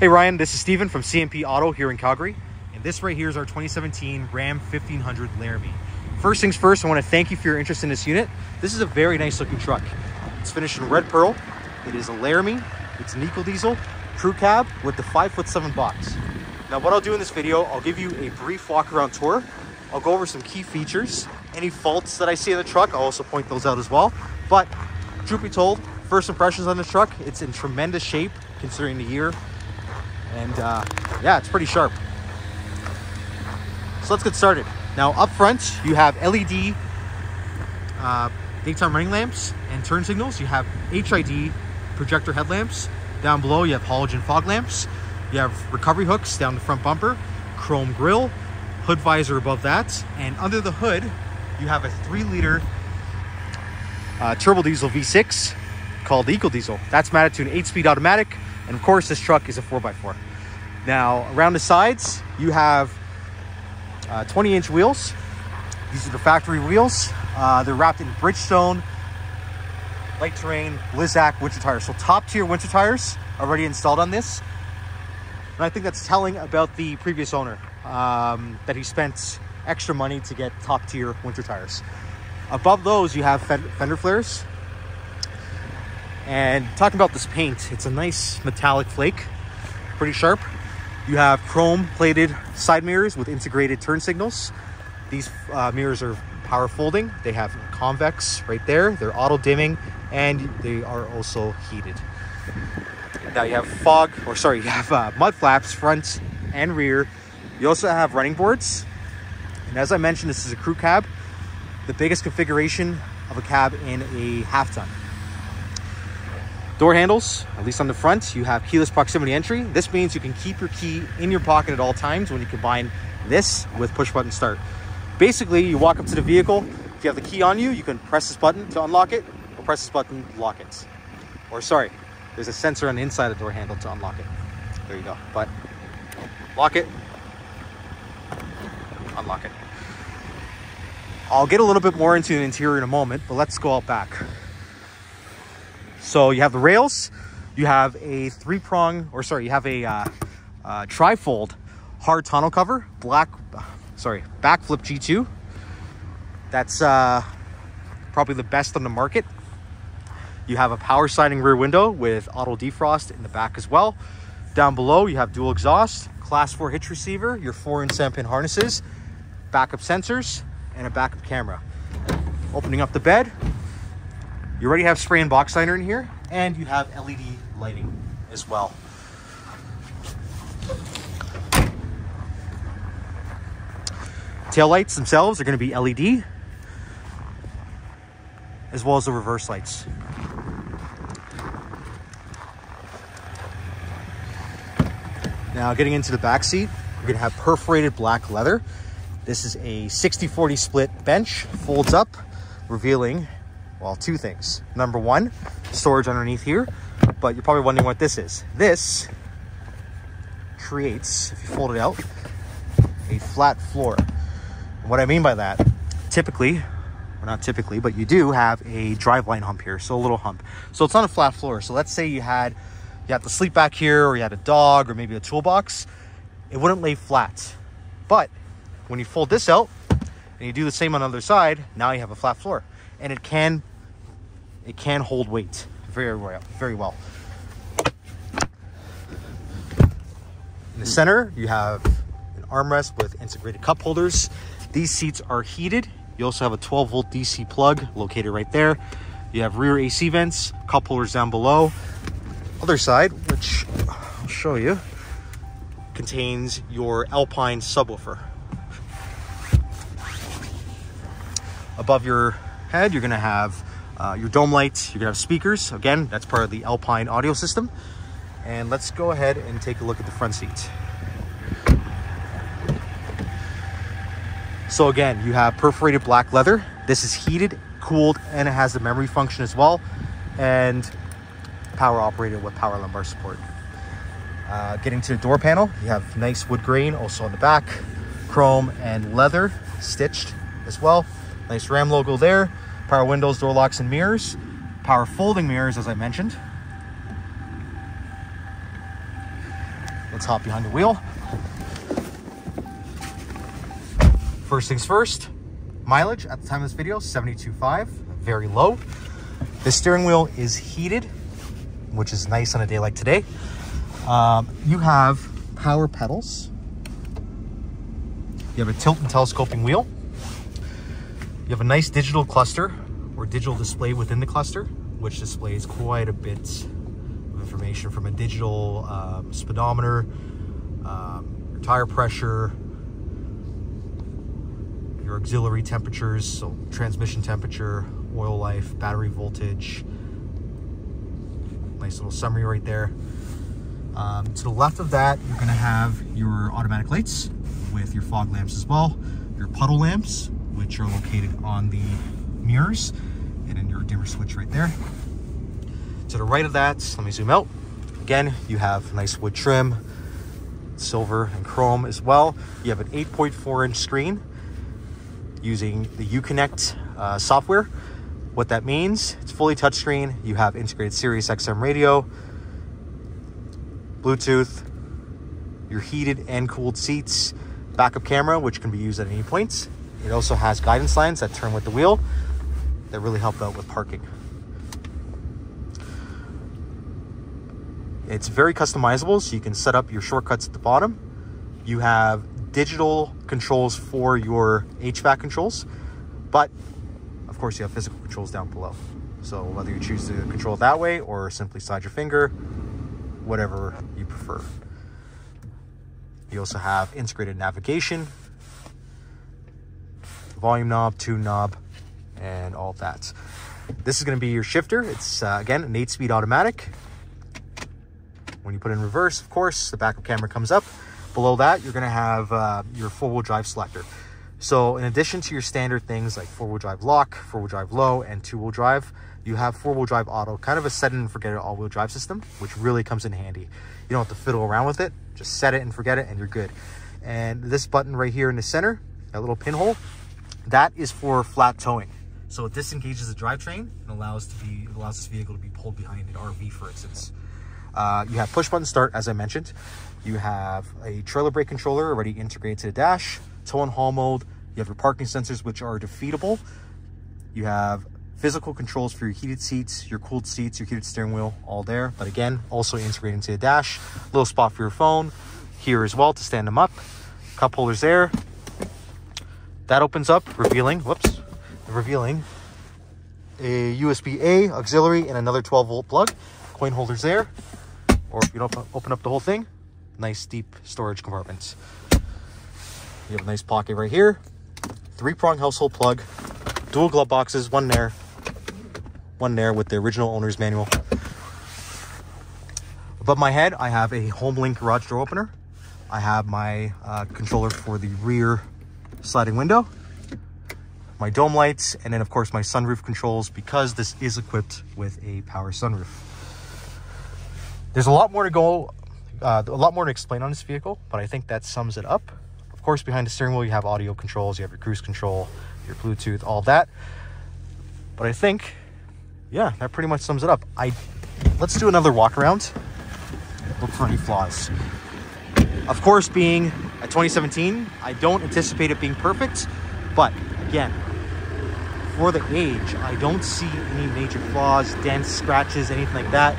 Hey Ryan, this is Steven from CMP Auto here in Calgary. And this right here is our 2017 Ram 1500 Laramie. First things first, I want to thank you for your interest in this unit. This is a very nice looking truck. It's finished in red pearl. It is a Laramie. It's an eco diesel crew cab with the five foot seven box. Now what I'll do in this video, I'll give you a brief walk around tour. I'll go over some key features. Any faults that I see in the truck, I'll also point those out as well. But truth be told, first impressions on this truck, it's in tremendous shape considering the year. And uh, yeah, it's pretty sharp. So let's get started. Now up front, you have LED uh, daytime running lamps and turn signals. You have HID projector headlamps. Down below, you have halogen fog lamps. You have recovery hooks down the front bumper, chrome grille, hood visor above that. And under the hood, you have a three liter uh, turbo diesel V6 called Eco Diesel. That's mounted to an eight speed automatic. And of course, this truck is a 4x4. Now, around the sides, you have uh, 20 inch wheels. These are the factory wheels. Uh, they're wrapped in Bridgestone, light terrain, Blizzak winter tires. So top tier winter tires already installed on this. And I think that's telling about the previous owner, um, that he spent extra money to get top tier winter tires. Above those, you have fender flares. And talking about this paint, it's a nice metallic flake, pretty sharp. You have chrome plated side mirrors with integrated turn signals. These uh, mirrors are power folding. They have convex right there. They're auto dimming and they are also heated. Now you have fog, or sorry, you have uh, mud flaps front and rear. You also have running boards. And as I mentioned, this is a crew cab, the biggest configuration of a cab in a half ton. Door handles, at least on the front, you have keyless proximity entry. This means you can keep your key in your pocket at all times when you combine this with push button start. Basically, you walk up to the vehicle. If you have the key on you, you can press this button to unlock it or press this button to lock it. Or sorry, there's a sensor on the inside of the door handle to unlock it. There you go. But lock it, unlock it. I'll get a little bit more into the interior in a moment, but let's go out back. So you have the rails, you have a three prong, or sorry, you have a uh, uh, trifold hard tonneau cover, black, sorry, BakFlip G2. That's uh, probably the best on the market. You have a power sliding rear window with auto defrost in the back as well. Down below, you have dual exhaust, class four hitch receiver, your four and seven pin harnesses, backup sensors, and a backup camera. Opening up the bed, you already have spray and box liner in here, and you have LED lighting as well. Tail lights themselves are going to be LED, as well as the reverse lights. Now getting into the back seat, going to have perforated black leather. This is a 60-40 split bench, folds up, revealing well, two things. Number one, storage underneath here, but you're probably wondering what this is. This creates, if you fold it out, a flat floor. And what I mean by that, typically, or not typically, but you do have a driveline hump here, so a little hump. So it's not a flat floor. So let's say you had you had to sleep back here, or you had a dog, or maybe a toolbox, it wouldn't lay flat. But when you fold this out and you do the same on the other side, now you have a flat floor, and it can it can hold weight very well. Very well. In the center, you have an armrest with integrated cup holders. These seats are heated. You also have a 12 volt DC plug located right there. You have rear AC vents, cup holders down below. Other side, which I'll show you, contains your Alpine subwoofer. Above your head, you're gonna have uh, your dome lights, you're gonna have speakers. Again, that's part of the Alpine audio system. And let's go ahead and take a look at the front seats. So again, you have perforated black leather. This is heated, cooled, and it has the memory function as well. And power operated with power lumbar support. Uh, getting to the door panel, you have nice wood grain also on the back, chrome and leather stitched as well. Nice Ram logo there power windows, door locks, and mirrors, power folding mirrors, as I mentioned. let's hop behind the wheel. First things first, mileage at the time of this video, 72.5, very low. The steering wheel is heated, which is nice on a day like today. Um, you have power pedals. You have a tilt and telescoping wheel. You have a nice digital cluster or digital display within the cluster, which displays quite a bit of information from a digital um, speedometer, um, tire pressure, your auxiliary temperatures, so transmission temperature, oil life, battery voltage. Nice little summary right there. Um, to the left of that, you're gonna have your automatic lights with your fog lamps as well, your puddle lamps, which are located on the mirrors, and then your dimmer switch right there. To the right of that, let me zoom out. Again, you have nice wood trim, silver and chrome as well. You have an 8.4 inch screen using the Uconnect uh, software. What that means, it's fully touchscreen. You have integrated Sirius XM radio, Bluetooth, your heated and cooled seats, backup camera, which can be used at any point. It also has guidance lines that turn with the wheel that really help out with parking. It's very customizable, so you can set up your shortcuts at the bottom. You have digital controls for your HVAC controls, but of course you have physical controls down below. So whether you choose to control it that way or simply slide your finger, whatever you prefer. You also have integrated navigation, volume knob, tune knob, and all that. This is going to be your shifter. It's, uh, again, an 8-speed automatic. When you put in reverse, of course, the backup camera comes up. Below that, you're gonna have uh, your four-wheel drive selector. So in addition to your standard things like four-wheel drive lock, four-wheel drive low, and two-wheel drive, you have four-wheel drive auto, kind of a set it and forget it all-wheel drive system, which really comes in handy. You don't have to fiddle around with it. Just set it and forget it and you're good. And this button right here in the center, that little pinhole, that is for flat towing. So it disengages the drivetrain and allows to be allows this vehicle to be pulled behind an RV, for instance. Uh, you have push button start, as I mentioned. You have a trailer brake controller already integrated to the dash, tow and haul mode. You have your parking sensors, which are defeatable. You have physical controls for your heated seats, your cooled seats, your heated steering wheel, all there. But again, also integrated into the dash. Little spot for your phone here as well to stand them up. Cup holders there. That opens up, revealing, whoops, revealing a USB-A auxiliary and another 12 volt plug. Coin holders there or if you don't open up the whole thing, nice deep storage compartments. You have a nice pocket right here, three prong household plug, dual glove boxes, one there, one there with the original owner's manual. Above my head, I have a HomeLink garage door opener. I have my uh, controller for the rear sliding window, my dome lights, and then of course my sunroof controls because this is equipped with a power sunroof. There's a lot more to go, uh, a lot more to explain on this vehicle, but I think that sums it up. Of course, behind the steering wheel, you have audio controls, you have your cruise control, your Bluetooth, all that. But I think, yeah, that pretty much sums it up. I Let's do another walk around, look for any flaws. Of course, being a 2017, I don't anticipate it being perfect, but again, for the age, I don't see any major flaws, dents, scratches, anything like that.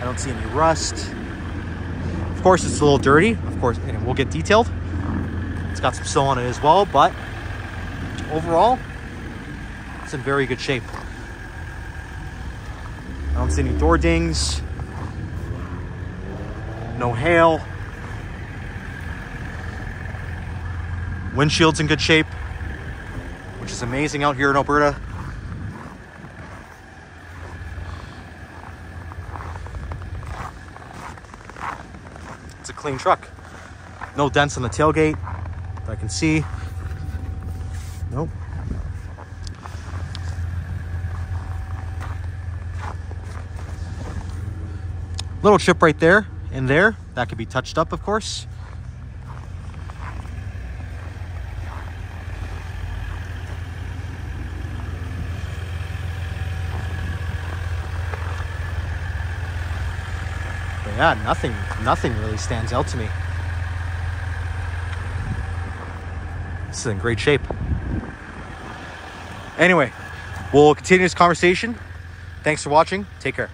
I don't see any rust. Of course, it's a little dirty. Of course, and it will get detailed. It's got some snow on it as well, but overall, it's in very good shape. I don't see any door dings. No hail. Windshield's in good shape, which is amazing out here in Alberta. It's a clean truck. No dents on the tailgate I can see. Nope. Little chip right there in there. That could be touched up, of course. Yeah, nothing, nothing really stands out to me. This is in great shape. Anyway, we'll continue this conversation. Thanks for watching. Take care.